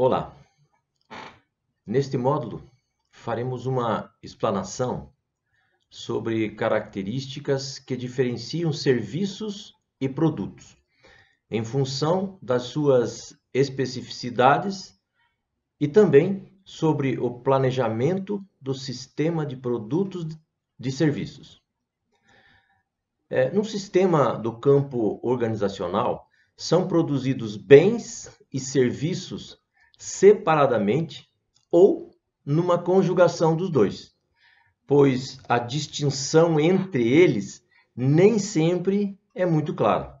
Olá! Neste módulo, faremos uma explanação sobre características que diferenciam serviços e produtos, em função das suas especificidades e também sobre o planejamento do sistema de produtos de serviços. É, no sistema do campo organizacional, são produzidos bens e serviços separadamente ou numa conjugação dos dois, pois a distinção entre eles nem sempre é muito clara.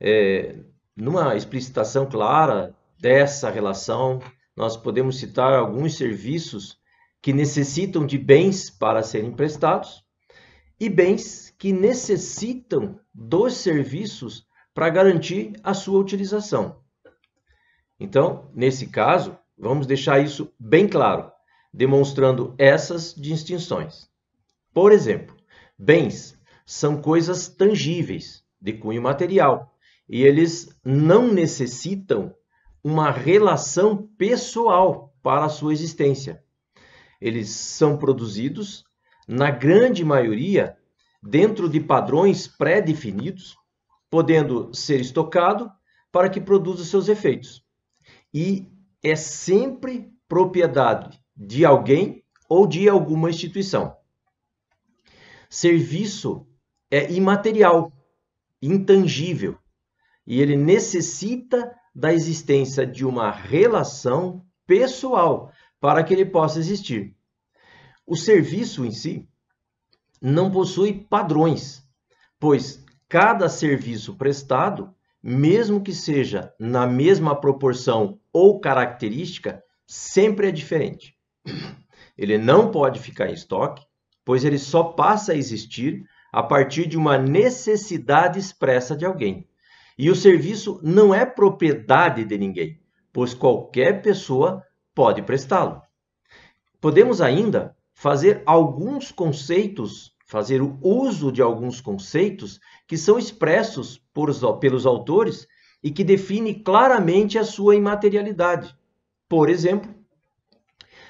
É, numa explicitação clara dessa relação, nós podemos citar alguns serviços que necessitam de bens para serem prestados e bens que necessitam dos serviços para garantir a sua utilização. Então, nesse caso, vamos deixar isso bem claro, demonstrando essas distinções. Por exemplo, bens são coisas tangíveis, de cunho material, e eles não necessitam uma relação pessoal para a sua existência. Eles são produzidos, na grande maioria, dentro de padrões pré-definidos, podendo ser estocado para que produza seus efeitos e é sempre propriedade de alguém ou de alguma instituição. Serviço é imaterial, intangível, e ele necessita da existência de uma relação pessoal para que ele possa existir. O serviço em si não possui padrões, pois cada serviço prestado mesmo que seja na mesma proporção ou característica, sempre é diferente. Ele não pode ficar em estoque, pois ele só passa a existir a partir de uma necessidade expressa de alguém. E o serviço não é propriedade de ninguém, pois qualquer pessoa pode prestá-lo. Podemos ainda fazer alguns conceitos fazer o uso de alguns conceitos que são expressos por, pelos autores e que define claramente a sua imaterialidade. Por exemplo,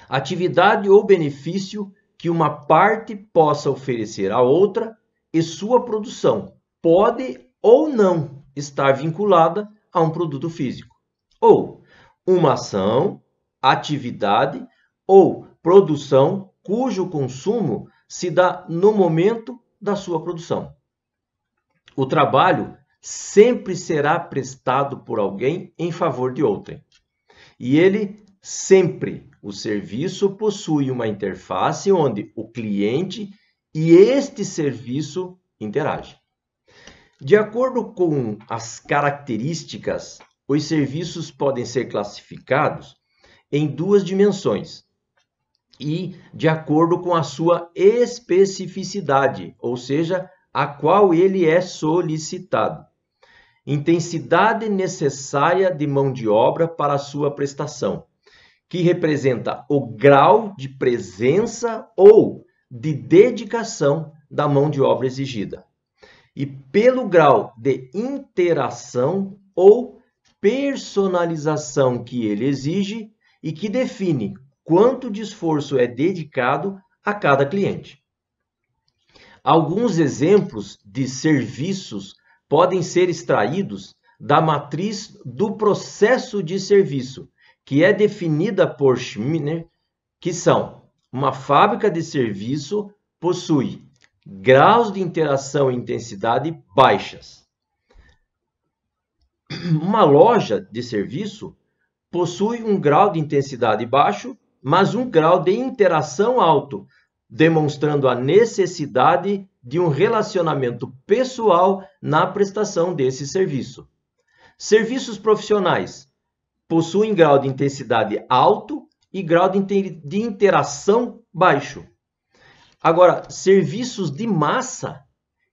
atividade ou benefício que uma parte possa oferecer à outra e sua produção pode ou não estar vinculada a um produto físico. Ou uma ação, atividade ou produção cujo consumo se dá no momento da sua produção. O trabalho sempre será prestado por alguém em favor de outrem. E ele sempre, o serviço possui uma interface onde o cliente e este serviço interagem. De acordo com as características, os serviços podem ser classificados em duas dimensões: e de acordo com a sua especificidade, ou seja, a qual ele é solicitado. Intensidade necessária de mão de obra para sua prestação, que representa o grau de presença ou de dedicação da mão de obra exigida. E pelo grau de interação ou personalização que ele exige e que define quanto de esforço é dedicado a cada cliente. Alguns exemplos de serviços podem ser extraídos da matriz do processo de serviço, que é definida por Schminer, que são uma fábrica de serviço possui graus de interação e intensidade baixas. Uma loja de serviço possui um grau de intensidade baixo mas um grau de interação alto, demonstrando a necessidade de um relacionamento pessoal na prestação desse serviço. Serviços profissionais possuem grau de intensidade alto e grau de interação baixo. Agora, serviços de massa,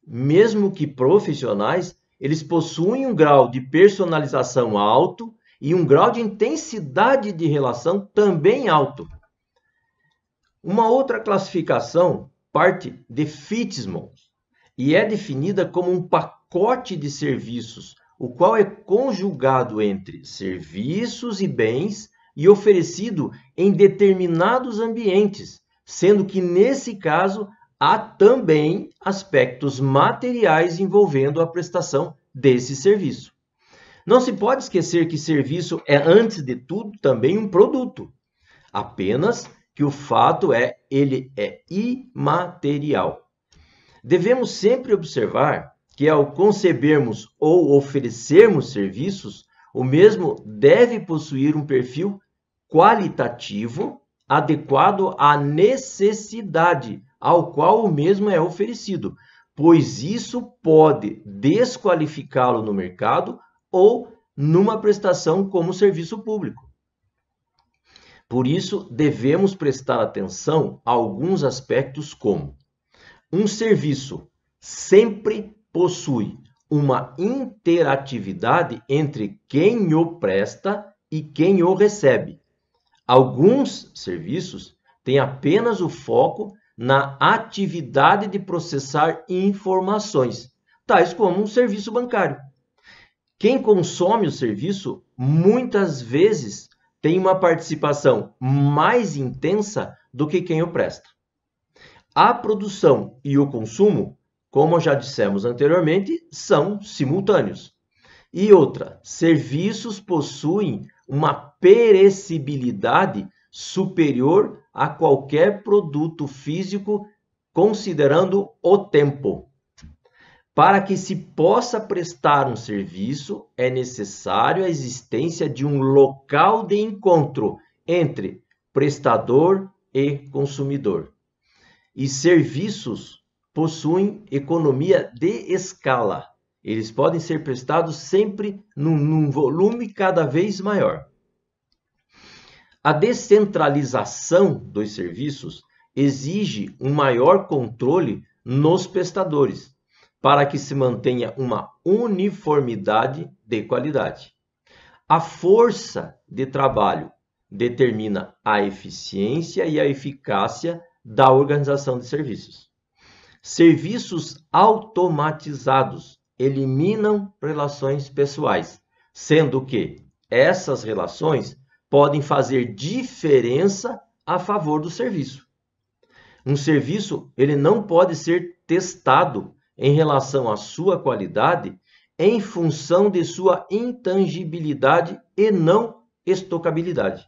mesmo que profissionais, eles possuem um grau de personalização alto e um grau de intensidade de relação também alto. Uma outra classificação parte de Fitzmans e é definida como um pacote de serviços o qual é conjugado entre serviços e bens e oferecido em determinados ambientes, sendo que nesse caso há também aspectos materiais envolvendo a prestação desse serviço. Não se pode esquecer que serviço é, antes de tudo, também um produto. Apenas que o fato é, ele é imaterial. Devemos sempre observar que ao concebermos ou oferecermos serviços, o mesmo deve possuir um perfil qualitativo adequado à necessidade ao qual o mesmo é oferecido, pois isso pode desqualificá-lo no mercado ou numa prestação como serviço público. Por isso, devemos prestar atenção a alguns aspectos como um serviço sempre possui uma interatividade entre quem o presta e quem o recebe. Alguns serviços têm apenas o foco na atividade de processar informações, tais como um serviço bancário. Quem consome o serviço muitas vezes tem uma participação mais intensa do que quem o presta. A produção e o consumo, como já dissemos anteriormente, são simultâneos. E outra, serviços possuem uma perecibilidade superior a qualquer produto físico, considerando o tempo. Para que se possa prestar um serviço, é necessário a existência de um local de encontro entre prestador e consumidor. E serviços possuem economia de escala. Eles podem ser prestados sempre num, num volume cada vez maior. A descentralização dos serviços exige um maior controle nos prestadores para que se mantenha uma uniformidade de qualidade. A força de trabalho determina a eficiência e a eficácia da organização de serviços. Serviços automatizados eliminam relações pessoais, sendo que essas relações podem fazer diferença a favor do serviço. Um serviço ele não pode ser testado em relação à sua qualidade em função de sua intangibilidade e não estocabilidade.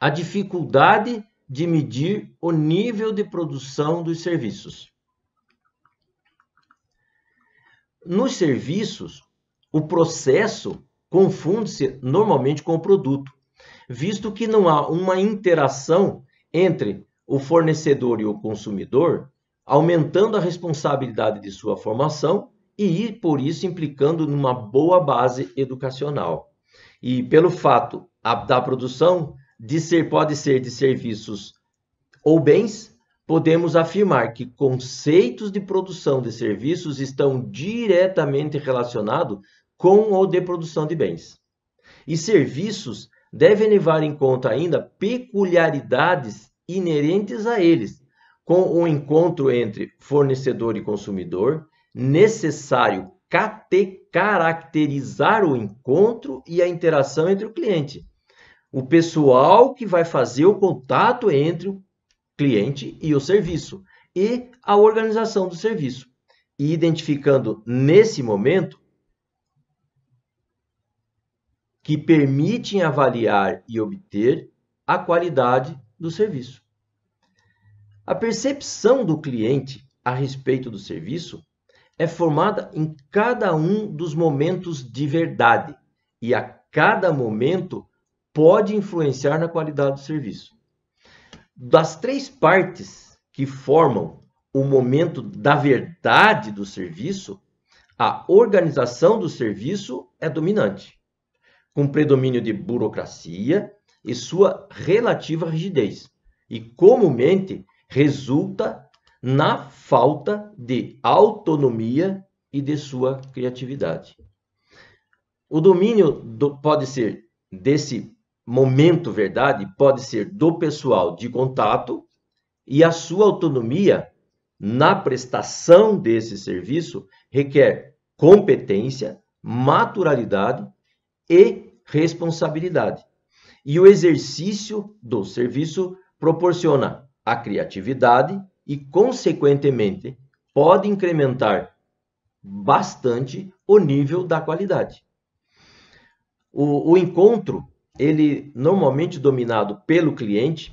A dificuldade de medir o nível de produção dos serviços. Nos serviços, o processo confunde-se normalmente com o produto, visto que não há uma interação entre o fornecedor e o consumidor aumentando a responsabilidade de sua formação e, por isso, implicando numa boa base educacional. E pelo fato da produção de ser pode ser de serviços ou bens, podemos afirmar que conceitos de produção de serviços estão diretamente relacionados com o de produção de bens. E serviços devem levar em conta ainda peculiaridades inerentes a eles, com o encontro entre fornecedor e consumidor, necessário caracterizar o encontro e a interação entre o cliente. O pessoal que vai fazer o contato entre o cliente e o serviço e a organização do serviço. E identificando nesse momento que permitem avaliar e obter a qualidade do serviço. A percepção do cliente a respeito do serviço é formada em cada um dos momentos de verdade e a cada momento pode influenciar na qualidade do serviço. Das três partes que formam o momento da verdade do serviço, a organização do serviço é dominante, com predomínio de burocracia e sua relativa rigidez. E comumente resulta na falta de autonomia e de sua criatividade. O domínio do, pode ser desse momento verdade, pode ser do pessoal de contato e a sua autonomia na prestação desse serviço requer competência, maturalidade e responsabilidade. E o exercício do serviço proporciona a criatividade e, consequentemente, pode incrementar bastante o nível da qualidade. O, o encontro, ele normalmente dominado pelo cliente,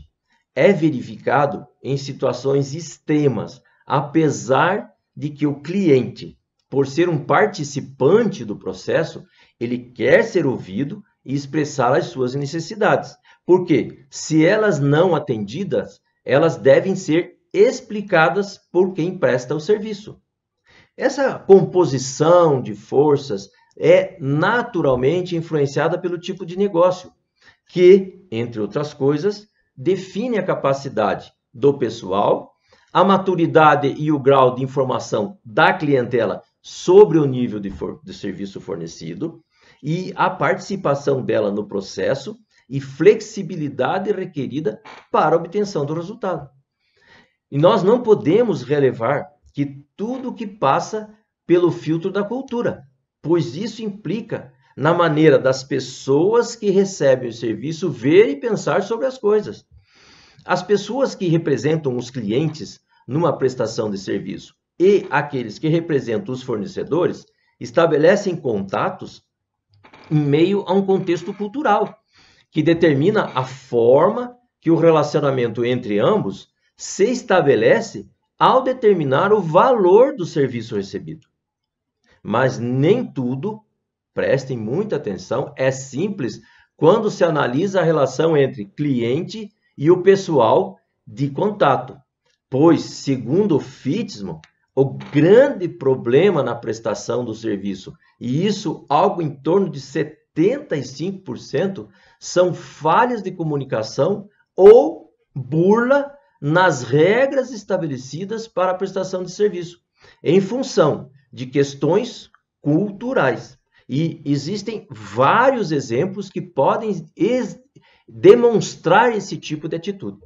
é verificado em situações extremas, apesar de que o cliente, por ser um participante do processo, ele quer ser ouvido e expressar as suas necessidades. Porque se elas não atendidas, elas devem ser explicadas por quem presta o serviço. Essa composição de forças é naturalmente influenciada pelo tipo de negócio, que, entre outras coisas, define a capacidade do pessoal, a maturidade e o grau de informação da clientela sobre o nível de, for de serviço fornecido e a participação dela no processo e flexibilidade requerida para a obtenção do resultado. E nós não podemos relevar que tudo que passa pelo filtro da cultura, pois isso implica na maneira das pessoas que recebem o serviço ver e pensar sobre as coisas. As pessoas que representam os clientes numa prestação de serviço e aqueles que representam os fornecedores estabelecem contatos em meio a um contexto cultural que determina a forma que o relacionamento entre ambos se estabelece ao determinar o valor do serviço recebido. Mas nem tudo, prestem muita atenção, é simples quando se analisa a relação entre cliente e o pessoal de contato. Pois, segundo o FITSMO, o grande problema na prestação do serviço, e isso algo em torno de 75%, são falhas de comunicação ou burla nas regras estabelecidas para a prestação de serviço, em função de questões culturais. E existem vários exemplos que podem demonstrar esse tipo de atitude.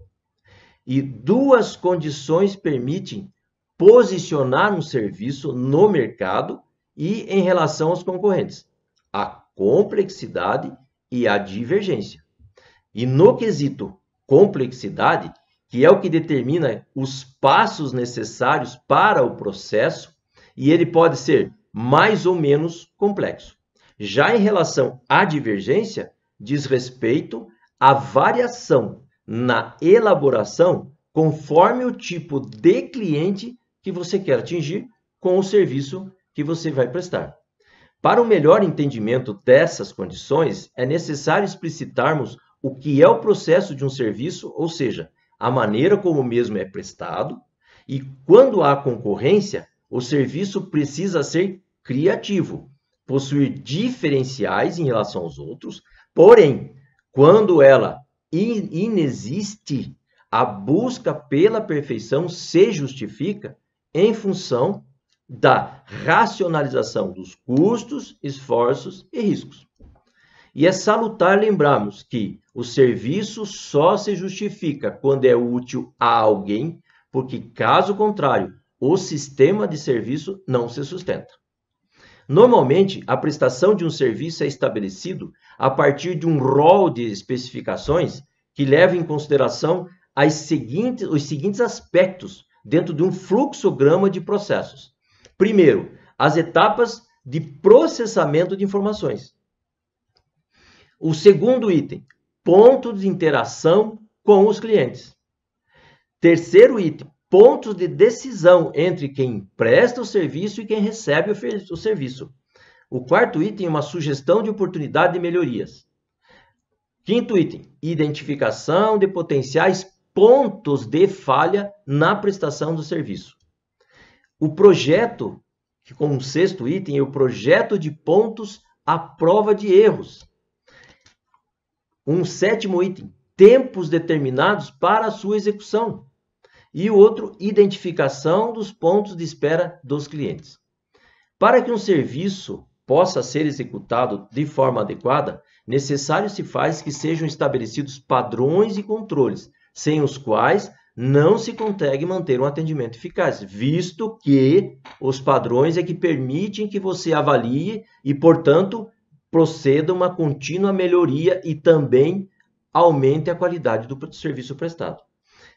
E duas condições permitem posicionar um serviço no mercado e em relação aos concorrentes: complexidade e a divergência. E no quesito complexidade, que é o que determina os passos necessários para o processo, e ele pode ser mais ou menos complexo. Já em relação à divergência, diz respeito à variação na elaboração conforme o tipo de cliente que você quer atingir com o serviço que você vai prestar. Para o um melhor entendimento dessas condições, é necessário explicitarmos o que é o processo de um serviço, ou seja, a maneira como o mesmo é prestado, e quando há concorrência, o serviço precisa ser criativo, possuir diferenciais em relação aos outros, porém, quando ela inexiste, a busca pela perfeição se justifica em função da racionalização dos custos, esforços e riscos. E é salutar lembrarmos que o serviço só se justifica quando é útil a alguém, porque, caso contrário, o sistema de serviço não se sustenta. Normalmente, a prestação de um serviço é estabelecido a partir de um rol de especificações que leva em consideração seguintes, os seguintes aspectos dentro de um fluxograma de processos. Primeiro, as etapas de processamento de informações. O segundo item, pontos de interação com os clientes. Terceiro item, pontos de decisão entre quem presta o serviço e quem recebe o, serviço. O quarto item, uma sugestão de oportunidade de melhorias. Quinto item, identificação de potenciais pontos de falha na prestação do serviço. O projeto, que como sexto item, é o projeto de pontos à prova de erros. Um sétimo item, tempos determinados para a sua execução. E o outro, identificação dos pontos de espera dos clientes. Para que um serviço possa ser executado de forma adequada, necessário se faz que sejam estabelecidos padrões e controles, sem os quais não se consegue manter um atendimento eficaz, visto que os padrões é que permitem que você avalie e, portanto, proceda uma contínua melhoria e também aumente a qualidade do serviço prestado.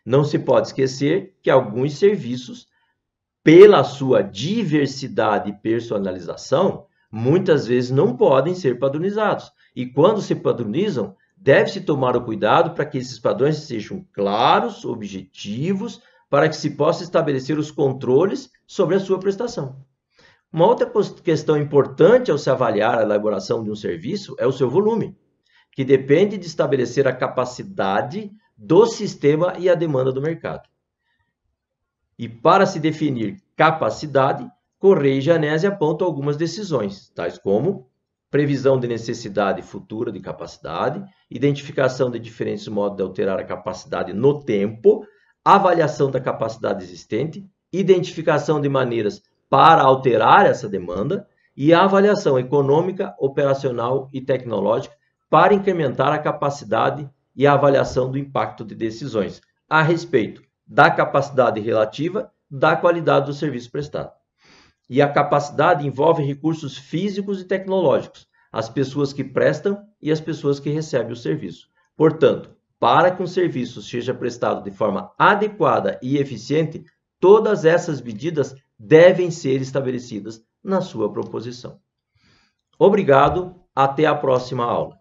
Não se pode esquecer que alguns serviços, pela sua diversidade e personalização, muitas vezes não podem ser padronizados. E quando se padronizam, deve-se tomar o cuidado para que esses padrões sejam claros, objetivos, para que se possa estabelecer os controles sobre a sua prestação. Uma outra questão importante ao se avaliar a elaboração de um serviço é o seu volume, que depende de estabelecer a capacidade do sistema e a demanda do mercado. E para se definir capacidade, Correia e Janese apontam algumas decisões, tais como previsão de necessidade futura de capacidade, identificação de diferentes modos de alterar a capacidade no tempo, avaliação da capacidade existente, identificação de maneiras para alterar essa demanda e a avaliação econômica, operacional e tecnológica para incrementar a capacidade e a avaliação do impacto de decisões a respeito da capacidade relativa da qualidade do serviço prestado. E a capacidade envolve recursos físicos e tecnológicos, as pessoas que prestam e as pessoas que recebem o serviço. Portanto, para que um serviço seja prestado de forma adequada e eficiente, todas essas medidas devem ser estabelecidas na sua proposição. Obrigado, até a próxima aula.